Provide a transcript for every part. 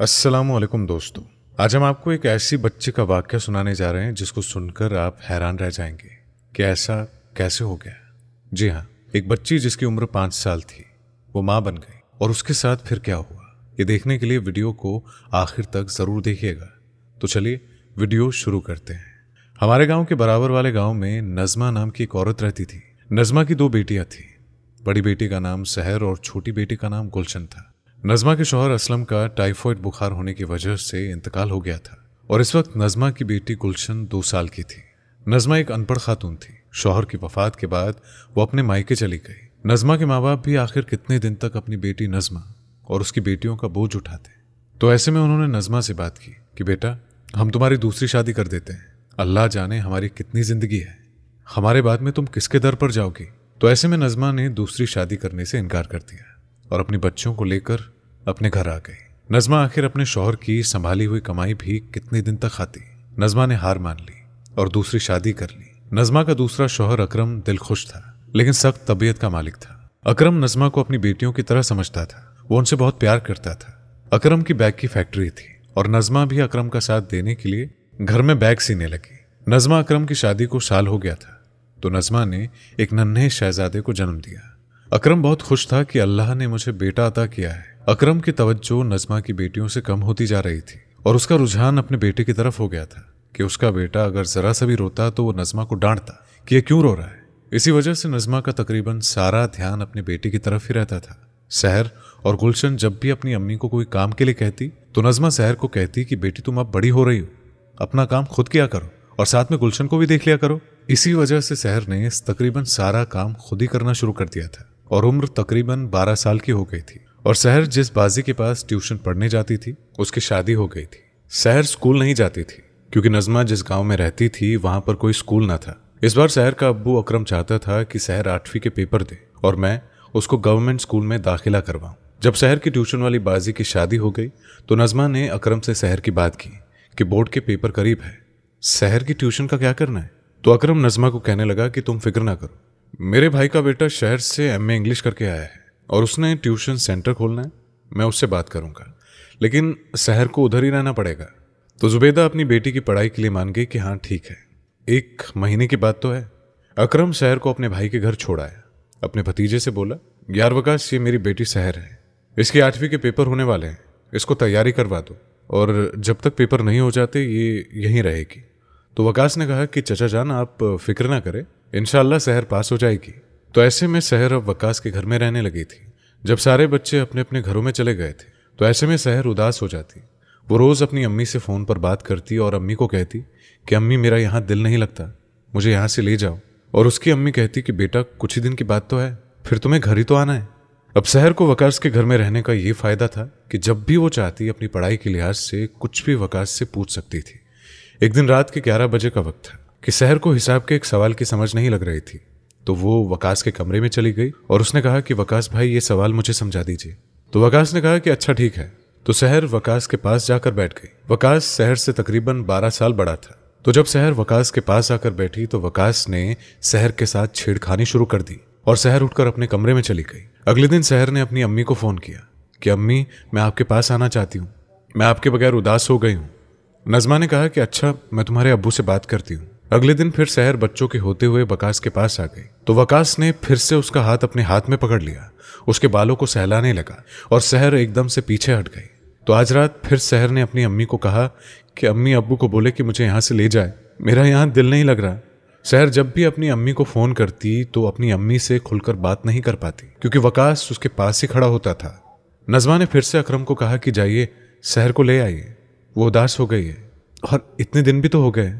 असलकुम दोस्तों। आज हम आपको एक ऐसी बच्चे का वाक्य सुनाने जा रहे हैं जिसको सुनकर आप हैरान रह जाएँगे कि ऐसा कैसे हो गया। जी हाँ एक बच्ची जिसकी उम्र पाँच साल थी, वो माँ बन गई और उसके साथ फिर क्या हुआ? ये देखने के लिए वीडियो को आखिर तक ज़रूर देखिएगा। तो चलिए वीडियो शुरू करते हैं। हमारे गाँव के बराबर वाले गाँव में नजमा नाम की एक औरत रहती थी। नजमा की दो बेटियाँ थी। बड़ी बेटी का नाम सहर और छोटी बेटी का नाम गुलशन था। नजमा के शोहर असलम का टाइफॉइड बुखार होने की वजह से इंतकाल हो गया था और इस वक्त नजमा की बेटी गुलशन दो साल की थी। नजमा एक अनपढ़ खातून थी। शोहर की वफात के बाद वो अपने मायके चली गई। नजमा के माँ बाप भी आखिर कितने दिन तक अपनी बेटी नजमा और उसकी बेटियों का बोझ उठाते। तो ऐसे में उन्होंने नजमा से बात की कि, बेटा, हम तुम्हारी दूसरी शादी कर देते हैं। अल्लाह जाने हमारी कितनी ज़िंदगी है। हमारे बाद में तुम किसके दर पर जाओगी? तो ऐसे में नजमा ने दूसरी शादी करने से इनकार कर दिया। और अपनी बच्चों को लेकर अपने घर आ गई नजमा आखिर अपने शोहर की संभाली हुई कमाई भी कितने दिन तक खाती। नजमा ने हार मान ली और दूसरी शादी कर ली। नजमा का दूसरा शोहर अकरम दिल खुश था, लेकिन सख्त तबीयत का मालिक था। अकरम नजमा को अपनी बेटियों की तरह समझता था। वो उनसे बहुत प्यार करता था। अकरम की बैग की फैक्ट्री थी और नजमा भी अकरम का साथ देने के लिए घर में बैग सीने लगी। नजमा अकरम की शादी को साल हो गया था तो नजमा ने एक नन्हे शहजादे को जन्म दिया। अकरम बहुत खुश था कि अल्लाह ने मुझे बेटा अता किया है। अकरम की तवज्जो नजमा की बेटियों से कम होती जा रही थी और उसका रुझान अपने बेटे की तरफ़ हो गया था कि उसका बेटा अगर जरा सा भी रोता तो वो नजमा को डांटता कि ये क्यों रो रहा है। इसी वजह से नजमा का तकरीबन सारा ध्यान अपने बेटे की तरफ़ ही रहता था। सहर और गुलशन जब भी अपनी अम्मी को कोई काम के लिए कहती तो नजमा सहर को कहती कि, बेटी, तुम अब बड़ी हो रही हो। अपना काम खुद किया करो और साथ में गुलशन को भी देख लिया करो। इसी वजह से सहर ने तकरीबन सारा काम खुद ही करना शुरू कर दिया था। और उम्र तकरीबन बारह साल की हो गई थी। और शहर जिस बाजी के पास ट्यूशन पढ़ने जाती थी, उसकी शादी हो गई थी। शहर स्कूल नहीं जाती थी, क्योंकि नजमा जिस गाँव में रहती थी, वहाँ पर कोई स्कूल ना था। इस बार शहर का अब्बू अकरम चाहता था कि शहर आठवीं के पेपर दे, और मैं उसको गवर्नमेंट स्कूल में दाखिला करवाऊं। जब शहर की ट्यूशन वाली बाजी की शादी हो गई तो नजमा ने अकरम से शहर की बात की कि बोर्ड के पेपर करीब है। शहर की ट्यूशन का क्या करना है? तो अकरम नजमा को कहने लगा कि तुम फ़िक्र ना करो। मेरे भाई का बेटा शहर से एम ए इंग्लिश करके आया है और उसने ट्यूशन सेंटर खोलना है। मैं उससे बात करूँगा। लेकिन शहर को उधर ही रहना पड़ेगा। तो जुबेदा अपनी बेटी की पढ़ाई के लिए मान गई कि हाँ ठीक है। एक महीने की बात तो है। अकरम शहर को अपने भाई के घर छोड़ाया अपने भतीजे से बोला, यार वकाश, ये मेरी बेटी शहर है। इसकी आठवीं के पेपर होने वाले हैं। इसको तैयारी करवा दो। और जब तक पेपर नहीं हो जाते, ये यहीं रहेगी। तो वकास ने कहा कि, चचा जान, आप फ़िक्र ना करें। इनशाला शहर पास हो जाएगी। तो ऐसे में शहर अब वकास के घर में रहने लगी थी। जब सारे बच्चे अपने अपने घरों में चले गए थे तो ऐसे में शहर उदास हो जाती। वो रोज़ अपनी अम्मी से फ़ोन पर बात करती और अम्मी को कहती कि, अम्मी, मेरा यहाँ दिल नहीं लगता। मुझे यहाँ से ले जाओ। और उसकी अम्मी कहती कि, बेटा, कुछ ही दिन की बात तो है। फिर तुम्हें घर ही तो आना है। अब शहर को वकास के घर में रहने का ये फ़ायदा था कि जब भी वो चाहती अपनी पढ़ाई के लिहाज से कुछ भी वकास से पूछ सकती थी। एक दिन रात के ग्यारह बजे का वक्त था। कि शहर को हिसाब के एक सवाल की समझ नहीं लग रही थी तो वो वकास के कमरे में चली गई और उसने कहा कि वकास भाई, ये सवाल मुझे समझा दीजिए। तो वकास ने कहा कि अच्छा ठीक है। तो शहर वकास के पास जाकर बैठ गई। वकास शहर से तकरीबन बारह साल बड़ा था। तो जब शहर वकास के पास आकर बैठी तो वकास ने शहर के साथ छेड़खानी शुरू कर दी और शहर उठकर अपने कमरे में चली गई। अगले दिन शहर ने अपनी अम्मी को फ़ोन किया कि, अम्मी, मैं आपके पास आना चाहती हूँ। मैं आपके बगैर उदास हो गई हूँ। नजमा ने कहा कि अच्छा मैं तुम्हारे अब्बू से बात करती हूँ। अगले दिन फिर शहर बच्चों के होते हुए वकास के पास आ गई। तो वकास ने फिर से उसका हाथ अपने हाथ में पकड़ लिया। उसके बालों को सहलाने लगा और शहर एकदम से पीछे हट गई। तो आज रात फिर शहर ने अपनी अम्मी को कहा कि, अम्मी, अब्बू को बोले कि मुझे यहाँ से ले जाए। मेरा यहाँ दिल नहीं लग रहा। शहर जब भी अपनी अम्मी को फ़ोन करती तो अपनी अम्मी से खुलकर बात नहीं कर पाती, क्योंकि वकास उसके पास ही खड़ा होता था। नजमा ने फिर से अकरम को कहा कि, जाइए, शहर को ले आइए। वो उदास हो गई है और इतने दिन भी तो हो गए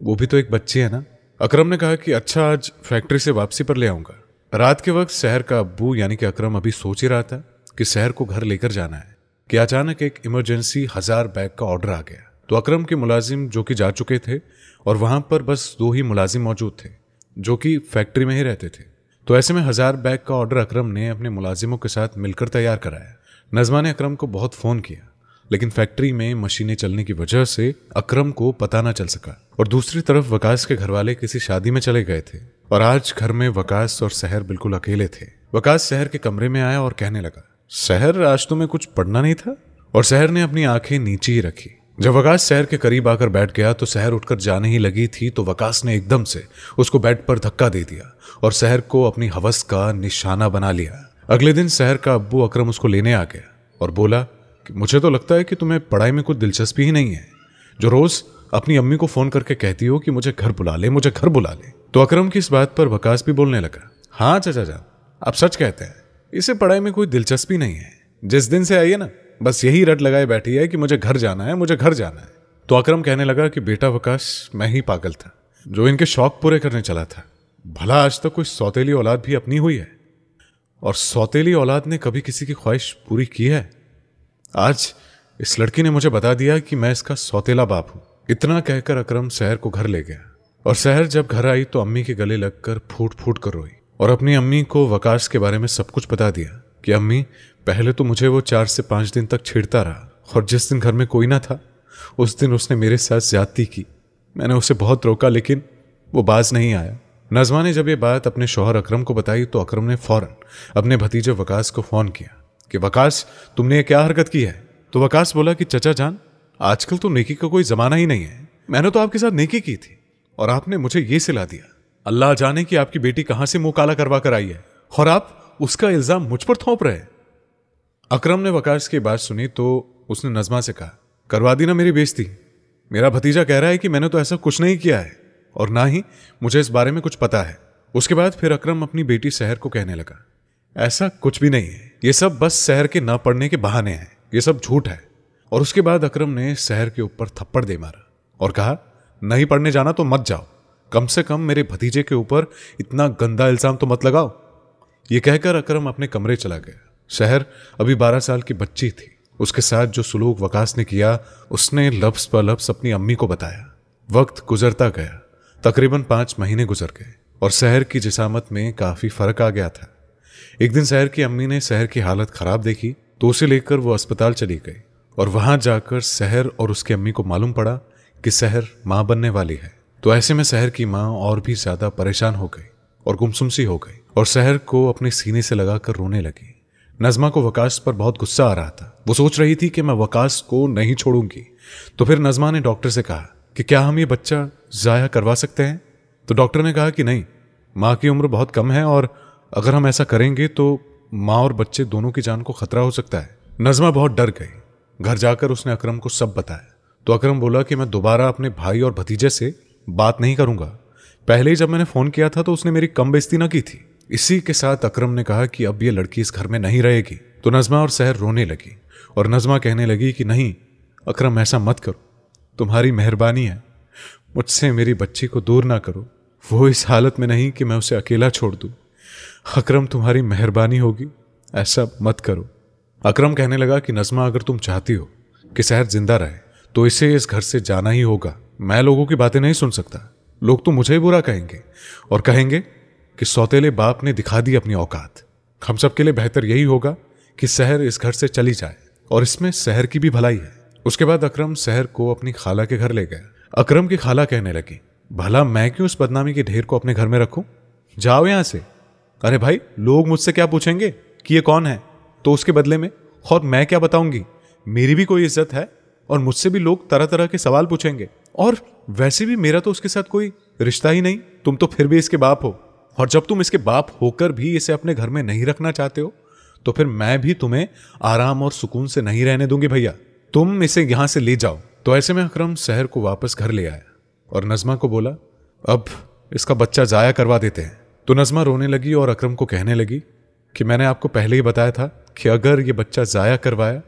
वो भी तो एक बच्ची है ना? अकरम ने कहा कि अच्छा आज फैक्ट्री से वापसी पर ले आऊँगा। रात के वक्त शहर का अब्बू यानी कि अकरम, अभी सोच ही रहा था कि शहर को घर लेकर जाना है, कि अचानक एक इमरजेंसी हज़ार बैग का ऑर्डर आ गया। तो अकरम के मुलाजिम जो कि जा चुके थे, और वहाँ पर बस दो ही मुलाजिम मौजूद थे, जो कि फैक्ट्री में ही रहते थे। तो ऐसे में हज़ार बैग का ऑर्डर अकरम ने अपने मुलाजिमों के साथ मिलकर तैयार कराया। नजमा ने अकरम को बहुत फ़ोन किया। लेकिन फैक्ट्री में मशीनें चलने की वजह से अकरम को पता ना चल सका। और दूसरी तरफ़ वकास के घर वाले किसी शादी में चले गए थे। और आज घर में वकास और शहर बिल्कुल अकेले थे। वकास शहर के कमरे में आया और कहने लगा शहर आज तुम्हें कुछ पढ़ना नहीं था? और शहर ने अपनी आँखें नीचे ही रखी। जब वकास शहर के करीब आकर बैठ गया तो शहर उठकर जाने ही लगी थी तो वकास ने एकदम से उसको बेड पर धक्का दे दिया और शहर को अपनी हवस का निशाना बना लिया। अगले दिन शहर का अब्बू अक्रम उसको लेने आ गया और बोला मुझे तो लगता है कि तुम्हें पढ़ाई में कुछ दिलचस्पी ही नहीं है। जो रोज अपनी अम्मी को फ़ोन करके कहती हो कि मुझे घर बुला ले, मुझे घर बुला ले। तो अक्रम की इस बात पर वकास भी बोलने लगा। हाँ चाचा जान, आप सच कहते हैं, इसे पढ़ाई में कोई दिलचस्पी नहीं है। जिस दिन से आई है ना, बस यही रट लगाए बैठी है कि मुझे घर जाना है, मुझे घर जाना है। तो अक्रम कहने लगा कि बेटा वकाश मैं ही पागल था, जो इनके शौक पूरे करने चला था। भला आज तक कोई सौतेली औलाद भी अपनी हुई है? और सौतेली औलाद ने कभी किसी की ख्वाहिश पूरी की है? आज इस लड़की ने मुझे बता दिया कि मैं इसका सौतेला बाप हूँ। इतना कहकर अक्रम शहर को घर ले गया। और शहर जब घर आई तो अम्मी के गले लगकर फूट फूट कर रोई और अपनी अम्मी को वकाश के बारे में सब कुछ बता दिया कि, अम्मी, पहले तो मुझे वो चार से पाँच दिन तक छेड़ता रहा और जिस दिन घर में कोई ना था, उस दिन उसने मेरे साथ ज्यादती की। मैंने उसे बहुत रोका लेकिन वो बाज नहीं आया। नजमा ने जब ये बात अपने शोहर अकरम को बताई तो अकरम ने फ़ौरन अपने भतीजे वकास को फ़ोन किया। कि वकास, तुमने क्या हरकत की है? तो वकास बोला कि, चचा जान, आजकल तो नेकी का कोई जमाना ही नहीं है। मैंने तो आपके साथ नेकी की थी और आपने मुझे ये सिला दिया। अल्लाह जाने कि आपकी बेटी कहाँ से मुँह काला करवा कर आई है और आप उसका इल्ज़ाम मुझ पर थोप रहे अकरम ने वकाश की बात सुनी तो उसने नजमा से कहा, करवा दी ना मेरी बेइज्जती। मेरा भतीजा कह रहा है कि मैंने तो ऐसा कुछ नहीं किया है और ना ही मुझे इस बारे में कुछ पता है। उसके बाद फिर अकरम अपनी बेटी शहर को कहने लगा, ऐसा कुछ भी नहीं है। ये सब बस शहर के न पढ़ने के बहाने हैं। ये सब झूठ है। और उसके बाद अक्रम ने शहर के ऊपर थप्पड़ दे मारा और कहा, नहीं पढ़ने जाना तो मत जाओ। कम से कम मेरे भतीजे के ऊपर इतना गंदा इल्ज़ाम तो मत लगाओ। ये कहकर अकरम अपने कमरे चला गया। शहर अभी बारह साल की बच्ची थी। उसके साथ जो सुलूक वकास ने किया, उसने लफ्स पर लफ्स अपनी अम्मी को बताया। वक्त गुजरता गया। तकरीबन पाँच महीने गुजर गए और शहर की जिसामत में काफ़ी फ़र्क आ गया था। एक दिन शहर की अम्मी ने शहर की हालत खराब देखी तो उसे लेकर वो अस्पताल चली गई और वहाँ जाकर शहर और उसकी अम्मी को मालूम पड़ा कि शहर माँ बनने वाली है। तो ऐसे में शहर की माँ और भी ज़्यादा परेशान हो गई और गुमसुमसी हो गई और शहर को अपने सीने से लगाकर रोने लगी। नजमा को वकास पर बहुत गुस्सा आ रहा था। वो सोच रही थी कि मैं वकास को नहीं छोड़ूँगी। तो फिर नजमा ने डॉक्टर से कहा कि क्या हम ये बच्चा ज़ाया करवा सकते हैं? तो डॉक्टर ने कहा कि नहीं, माँ की उम्र बहुत कम है और अगर हम ऐसा करेंगे तो माँ और बच्चे दोनों की जान को खतरा हो सकता है। नजमा बहुत डर गई। घर जाकर उसने अकरम को सब बताया। तो अकरम बोला कि मैं दोबारा अपने भाई और भतीजे से बात नहीं करूँगा। पहले ही जब मैंने फ़ोन किया था तो उसने मेरी कम बेइज्जती ना की थी। इसी के साथ अकरम ने कहा कि अब ये लड़की इस घर में नहीं रहेगी। तो नजमा और सहर रोने लगी और नजमा कहने लगी कि नहीं, अकरम ऐसा मत करो। तुम्हारी मेहरबानी है। मुझसे मेरी बच्ची को दूर ना करो। वो इस हालत में नहीं कि मैं उसे अकेला छोड़ दूँ। अकरम तुम्हारी मेहरबानी होगी, ऐसा मत करो। अक्रम कहने लगा कि नजमा, अगर तुम चाहती हो कि शहर ज़िंदा रहे तो इसे इस घर से जाना ही होगा। मैं लोगों की बातें नहीं सुन सकता। लोग तो मुझे ही बुरा कहेंगे और कहेंगे कि सौतेले बाप ने दिखा दी अपनी औकात। हम सब के लिए बेहतर यही होगा कि शहर इस घर से चली जाए और इसमें शहर की भी भलाई है। उसके बाद अक्रम शहर को अपनी खाला के घर ले गया। अक्रम की खाला कहने लगी, भला मैं क्यों उस बदनामी के ढेर को अपने घर में रखूँ? जाओ यहाँ से। अरे भाई, लोग मुझसे क्या पूछेंगे कि ये कौन है? तो उसके बदले में, और मैं क्या बताऊँगी? मेरी भी कोई इज़्ज़त है, और मुझसे भी लोग तरह तरह के सवाल पूछेंगे। और वैसे भी मेरा तो उसके साथ कोई रिश्ता ही नहीं। तुम तो फिर भी इसके बाप हो। और जब तुम इसके बाप होकर भी इसे अपने घर में नहीं रखना चाहते हो तो फिर मैं भी तुम्हें आराम और सुकून से नहीं रहने दूँगी भैया। तुम इसे यहाँ से ले जाओ। तो ऐसे में अक्रम शहर को वापस घर ले आया, और नजमा को बोला, अब इसका बच्चा जाया करवा देते हैं। तो नजमा रोने लगी और अक्रम को कहने लगी कि मैंने आपको पहले ही बताया था कि अगर ये बच्चा जाया करवाया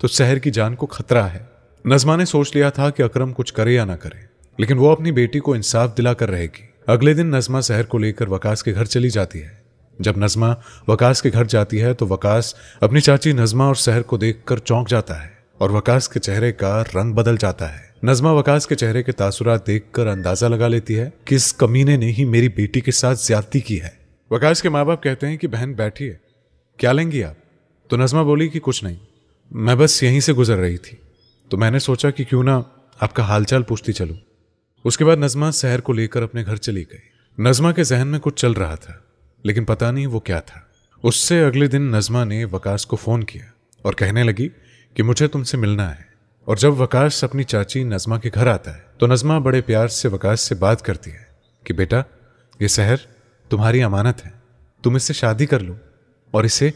तो शहर की जान को खतरा है। नजमा ने सोच लिया था कि अक्रम कुछ करे या ना करे, लेकिन वो अपनी बेटी को इंसाफ दिलाकर रहेगी। अगले दिन नजमा शहर को लेकर वकास के घर चली जाती है। जब नजमा वकास के घर जाती है तो वकास अपनी चाची नजमा और शहर को देखकर चौंक जाता है और वकास के चेहरे का रंग बदल जाता है। नजमा वकास के चेहरे के तासुरात देखकर अंदाज़ा लगा लेती है कि इस कमीने ने ही मेरी बेटी के साथ ज्यादती की है। वकास के माँ बाप कहते हैं कि बहन बैठिए क्या लेंगी आप? तो नजमा बोली कि कुछ नहीं, मैं बस यहीं से गुजर रही थी। तो मैंने सोचा कि क्यों ना आपका हालचाल पूछती चलूँ। उसके बाद नजमा शहर को लेकर अपने घर चली गई। नजमा के जहन में कुछ चल रहा था, लेकिन पता नहीं वो क्या था। उससे अगले दिन नजमा ने वकास को फ़ोन किया और कहने लगी कि मुझे तुमसे मिलना है। और जब वकास अपनी चाची नजमा के घर आता है तो नजमा बड़े प्यार से वकास से बात करती है कि, बेटा, ये शहर तुम्हारी अमानत है। तुम इससे शादी कर लो और इसे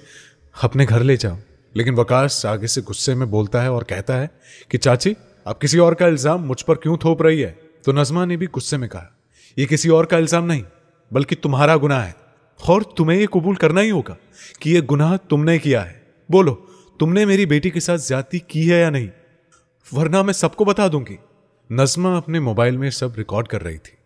अपने घर ले जाओ। लेकिन वकास आगे से गुस्से में बोलता है और कहता है कि, चाची, आप किसी और का इल्ज़ाम मुझ पर क्यों थोप रही है? तो नजमा ने भी गुस्से में कहा यह किसी और का इल्ज़ाम नहीं, बल्कि तुम्हारा गुनाह है। और तुम्हें यह कबूल करना ही होगा कि यह गुनाह तुमने किया है। बोलो, तुमने मेरी बेटी के साथ ज़्यादा की है या नहीं? वरना मैं सबको बता दूँगी। नजमा अपने मोबाइल में सब रिकॉर्ड कर रही थी।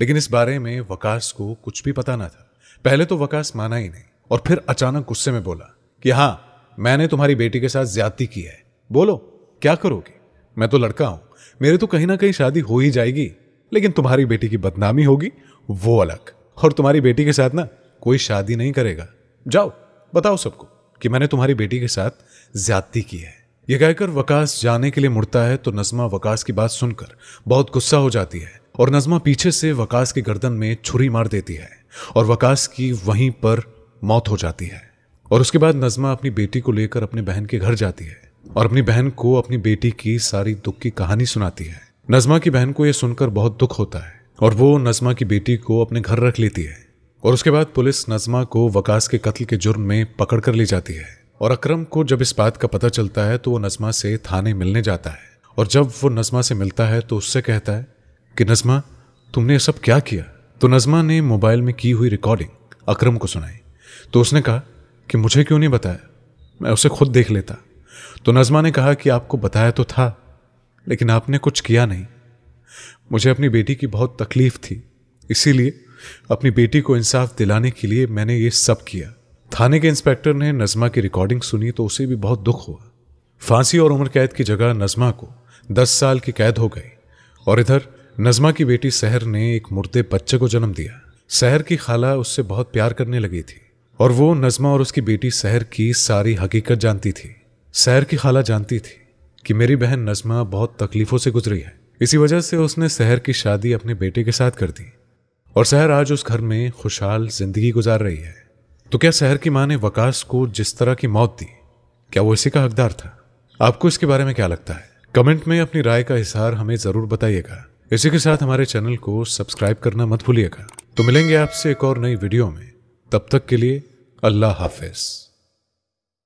लेकिन इस बारे में वकास को कुछ भी पता ना था। पहले तो वकास माना ही नहीं। और फिर अचानक गुस्से में बोला कि हाँ मैंने तुम्हारी बेटी के साथ ज्यादती की है। बोलो, क्या करोगे? मैं तो लड़का हूँ। मेरे तो कहीं ना कहीं शादी हो ही जाएगी। लेकिन तुम्हारी बेटी की बदनामी होगी, वो अलग। और तुम्हारी बेटी के साथ ना कोई शादी नहीं करेगा। जाओ, बताओ सबको कि मैंने तुम्हारी बेटी के साथ ज्यादती की है। यह कहकर वकास जाने के लिए मुड़ता है तो नजमा वकास की बात सुनकर बहुत गुस्सा हो जाती है और नजमा पीछे से वकास की गर्दन में छुरी मार देती है और वकास की वहीं पर मौत हो जाती है। और उसके बाद नजमा अपनी बेटी को लेकर अपने बहन के घर जाती है और अपनी बहन को अपनी बेटी की सारी दुख की कहानी सुनाती है। नजमा की बहन को यह सुनकर बहुत दुख होता है और वो नजमा की बेटी को अपने घर रख लेती है। और उसके बाद पुलिस नजमा को वकास के कत्ल के जुर्म में पकड़ कर ले जाती है। और अक्रम को जब इस बात का पता चलता है तो वो नजमा से थाने मिलने जाता है। और जब वो नजमा से मिलता है तो उससे कहता है कि, नजमा, तुमने ये सब क्या किया? तो नजमा ने मोबाइल में की हुई रिकॉर्डिंग अक्रम को सुनाई। तो उसने कहा कि, मुझे क्यों नहीं बताया? मैं उसे खुद देख लेता। तो नजमा ने कहा कि, आपको बताया तो था, लेकिन आपने कुछ किया नहीं। मुझे अपनी बेटी की बहुत तकलीफ़ थी, इसीलिए अपनी बेटी को इंसाफ दिलाने के लिए मैंने ये सब किया। थाने के इंस्पेक्टर ने नजमा की रिकॉर्डिंग सुनी तो उसे भी बहुत दुख हुआ। फांसी और उम्र कैद की जगह नजमा को दस साल की कैद हो गई और इधर नजमा की बेटी सहर ने एक मुर्दे बच्चे को जन्म दिया। सहर की खाला उससे बहुत प्यार करने लगी थी और वो नजमा और उसकी बेटी सहर की सारी हकीकत जानती थी। सहर की खाला जानती थी कि मेरी बहन नजमा बहुत तकलीफों से गुजरी है। इसी वजह से उसने सहर की शादी अपने बेटे के साथ कर दी और सहर आज उस घर में खुशहाल ज़िंदगी गुजार रही है। तो क्या शहर की माँ ने वकास को जिस तरह की मौत दी, क्या वो इसी का हकदार था? आपको इसके बारे में क्या लगता है? कमेंट में अपनी राय का इजहार हमें ज़रूर बताइएगा। इसी के साथ हमारे चैनल को सब्सक्राइब करना मत भूलिएगा। तो मिलेंगे आपसे एक और नई वीडियो में। तब तक के लिए अल्लाह हाफिज़।